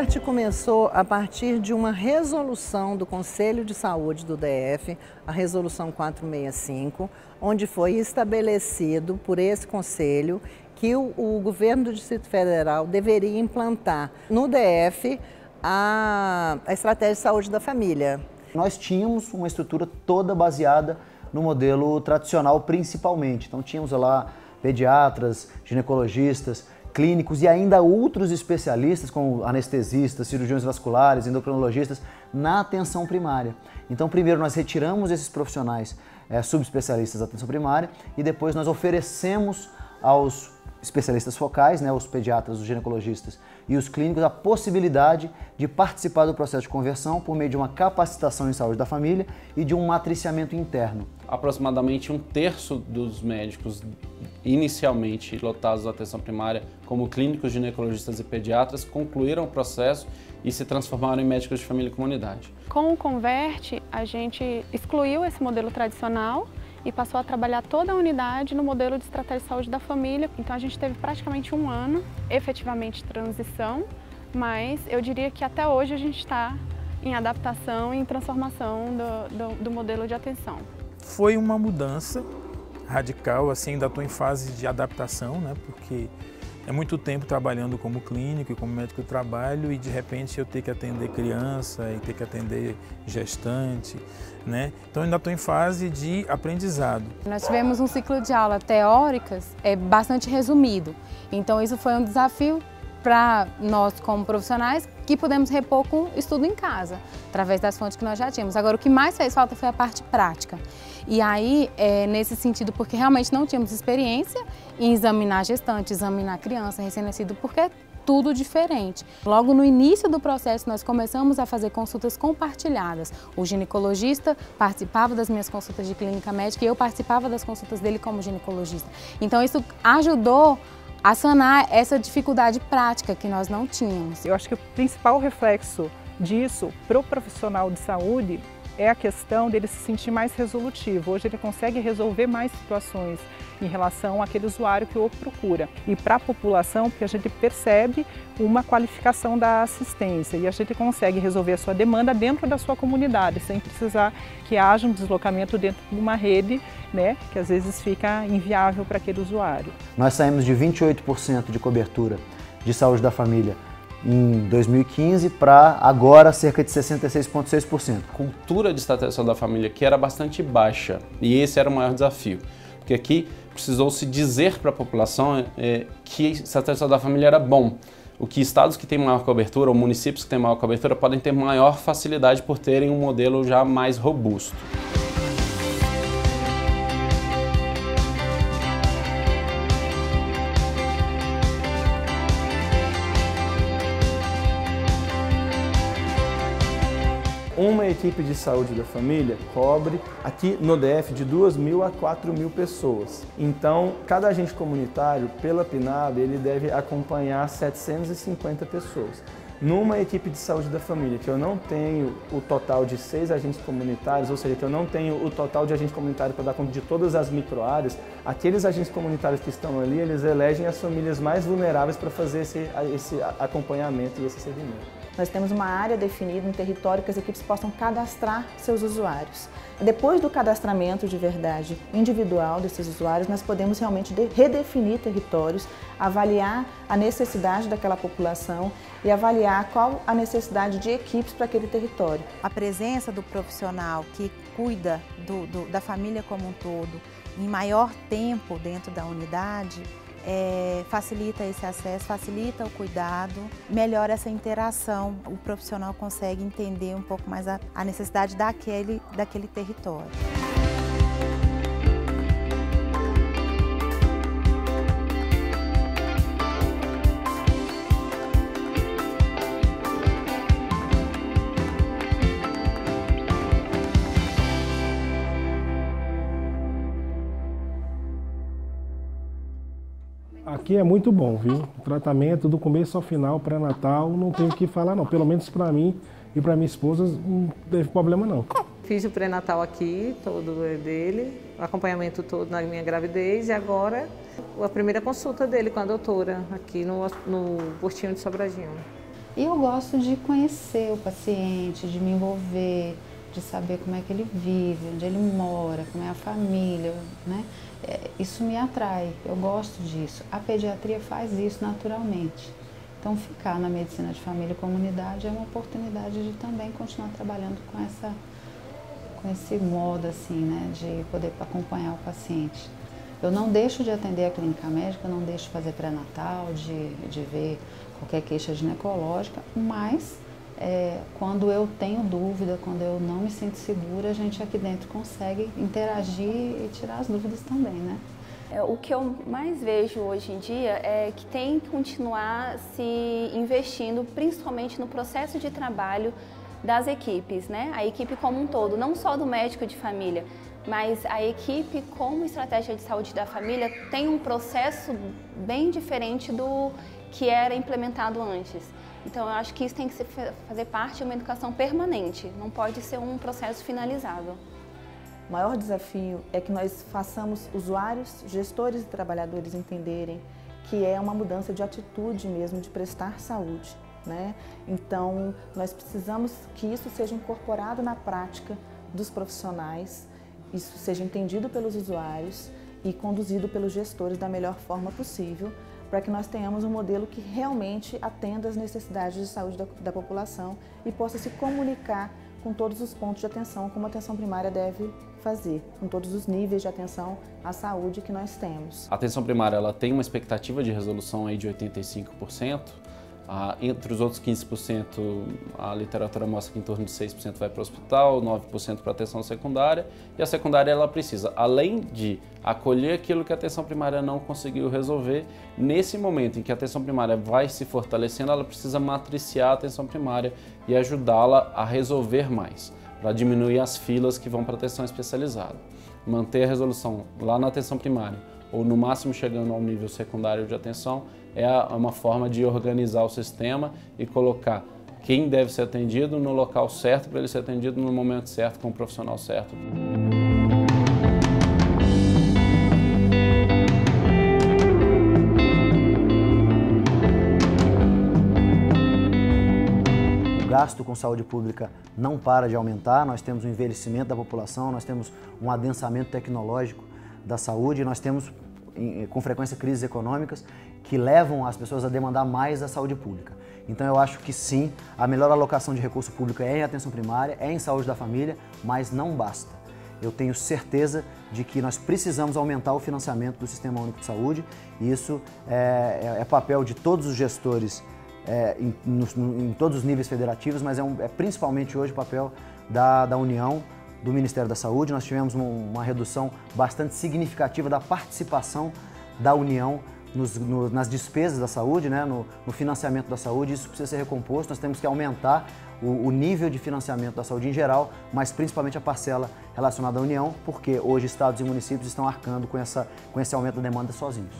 Converte começou a partir de uma resolução do Conselho de Saúde do DF, a resolução 465, onde foi estabelecido por esse conselho que o, o governo do Distrito Federal deveria implantar no DF a, a estratégia de saúde da família. Nós tínhamos uma estrutura toda baseada no modelo tradicional principalmente. Então tínhamos lá pediatras, ginecologistas, clínicos e ainda outros especialistas, como anestesistas, cirurgiões vasculares, endocrinologistas, na atenção primária. Então, primeiro nós retiramos esses profissionais é, subespecialistas da atenção primária e depois nós oferecemos aos especialistas focais, né, os pediatras, os ginecologistas e os clínicos, a possibilidade de participar do processo de conversão por meio de uma capacitação em saúde da família e de um matriciamento interno. Aproximadamente um terço dos médicos inicialmente lotados da atenção primária, como clínicos, ginecologistas e pediatras, concluíram o processo e se transformaram em médicos de família e comunidade. Com o Converte, a gente excluiu esse modelo tradicional e passou a trabalhar toda a unidade no modelo de estratégia de saúde da família. Então a gente teve praticamente um ano, efetivamente, de transição, mas eu diria que até hoje a gente está em adaptação e em transformação do, do, do modelo de atenção. Foi uma mudança radical, assim, ainda estou em fase de adaptação, né, porque é muito tempo trabalhando como clínico e como médico de trabalho e de repente eu ter que atender criança e ter que atender gestante, né? Então ainda estou em fase de aprendizado. Nós tivemos um ciclo de aula teóricas é bastante resumido. Então isso foi um desafio para nós como profissionais que pudemos repor com estudo em casa, através das fontes que nós já tínhamos. Agora, o que mais fez falta foi a parte prática. E aí, é, nesse sentido, porque realmente não tínhamos experiência em examinar gestante, examinar criança, recém-nascido, porque é tudo diferente. Logo no início do processo, nós começamos a fazer consultas compartilhadas. O ginecologista participava das minhas consultas de clínica médica e eu participava das consultas dele como ginecologista. Então, isso ajudou a sanar essa dificuldade prática que nós não tínhamos. Eu acho que o principal reflexo disso para o profissional de saúde é a questão dele se sentir mais resolutivo. Hoje ele consegue resolver mais situações em relação àquele usuário que o procura. E para a população, porque a gente percebe uma qualificação da assistência e a gente consegue resolver a sua demanda dentro da sua comunidade, sem precisar que haja um deslocamento dentro de uma rede, né, que às vezes fica inviável para aquele usuário. Nós saímos de 28% de cobertura de saúde da família em 2015 para agora cerca de 66,6%. Cultura de estratégia da família que era bastante baixa e esse era o maior desafio, porque aqui precisou-se dizer para a população é, que estratégia da família era bom. O que estados que têm maior cobertura ou municípios que têm maior cobertura podem ter maior facilidade por terem um modelo já mais robusto. Uma equipe de saúde da família cobre aqui no DF de 2 mil a 4 mil pessoas. Então, cada agente comunitário, pela PNAB, ele deve acompanhar 750 pessoas. Numa equipe de saúde da família, que eu não tenho o total de seis agentes comunitários, ou seja, que eu não tenho o total de agentes comunitários para dar conta de todas as microáreas, aqueles agentes comunitários que estão ali, eles elegem as famílias mais vulneráveis para fazer esse, esse acompanhamento e esse seguimento. Nós temos uma área definida, um território que as equipes possam cadastrar seus usuários. Depois do cadastramento de verdade individual desses usuários, nós podemos realmente redefinir territórios, avaliar a necessidade daquela população e avaliar qual a necessidade de equipes para aquele território. A presença do profissional que cuida do, do, da família como um todo em maior tempo dentro da unidade é, facilita esse acesso, facilita o cuidado, melhora essa interação. O profissional consegue entender um pouco mais a, a necessidade daquele, daquele território. Aqui é muito bom, viu? O tratamento do começo ao final, pré-natal, não tenho o que falar não. Pelo menos para mim e para minha esposa não teve problema não. Fiz o pré-natal aqui, todo é dele, o acompanhamento todo na minha gravidez e agora a primeira consulta dele com a doutora aqui no, no postinho de Sobradinho. E eu gosto de conhecer o paciente, de me envolver, de saber como é que ele vive, onde ele mora, como é a família, né? É, isso me atrai, eu gosto disso. A pediatria faz isso naturalmente. Então, ficar na medicina de família e comunidade é uma oportunidade de também continuar trabalhando com essa com esse modo assim, né, de poder acompanhar o paciente. Eu não deixo de atender a clínica médica, não deixo de fazer pré-natal, de, de ver qualquer queixa ginecológica, mas é, quando eu tenho dúvida, quando eu não me sinto segura, a gente aqui dentro consegue interagir e tirar as dúvidas também, né? É, o que eu mais vejo hoje em dia é que tem que continuar se investindo, principalmente no processo de trabalho das equipes, né? A equipe como um todo, não só do médico de família, mas a equipe como estratégia de saúde da família tem um processo bem diferente do que era implementado antes. Então eu acho que isso tem que fazer parte de uma educação permanente, não pode ser um processo finalizado. O maior desafio é que nós façamos usuários, gestores e trabalhadores entenderem que é uma mudança de atitude mesmo, de prestar saúde. Né? Então, nós precisamos que isso seja incorporado na prática dos profissionais, isso seja entendido pelos usuários e conduzido pelos gestores da melhor forma possível, para que nós tenhamos um modelo que realmente atenda às necessidades de saúde da, da população e possa se comunicar com todos os pontos de atenção, como a atenção primária deve fazer, com todos os níveis de atenção à saúde que nós temos. A atenção primária ela tem uma expectativa de resolução aí de 85%, ah, entre os outros 15%, a literatura mostra que em torno de 6% vai para o hospital, 9% para a atenção secundária, e a secundária ela precisa, além de acolher aquilo que a atenção primária não conseguiu resolver, nesse momento em que a atenção primária vai se fortalecendo, ela precisa matriciar a atenção primária e ajudá-la a resolver mais, para diminuir as filas que vão para a atenção especializada. Manter a resolução lá na atenção primária, ou no máximo chegando ao nível secundário de atenção, é, é uma forma de organizar o sistema e colocar quem deve ser atendido no local certo para ele ser atendido no momento certo com o profissional certo. O gasto com saúde pública não para de aumentar, nós temos um envelhecimento da população, nós temos um adensamento tecnológico da saúde, nós temos com frequência crises econômicas que levam as pessoas a demandar mais da saúde pública. Então eu acho que sim, a melhor alocação de recurso público é em atenção primária, é em saúde da família, mas não basta. Eu tenho certeza de que nós precisamos aumentar o financiamento do Sistema Único de Saúde e isso é, é, é papel de todos os gestores é, em, em, todos os níveis federativos, mas é, um, é principalmente hoje papel da, da União, do Ministério da Saúde. Nós tivemos uma, redução bastante significativa da participação da União nos, no, nas despesas da saúde, né, no, no, financiamento da saúde, isso precisa ser recomposto. Nós temos que aumentar o, o, nível de financiamento da saúde em geral, mas principalmente a parcela relacionada à União, porque hoje estados e municípios estão arcando com, essa, com esse aumento da demanda sozinhos.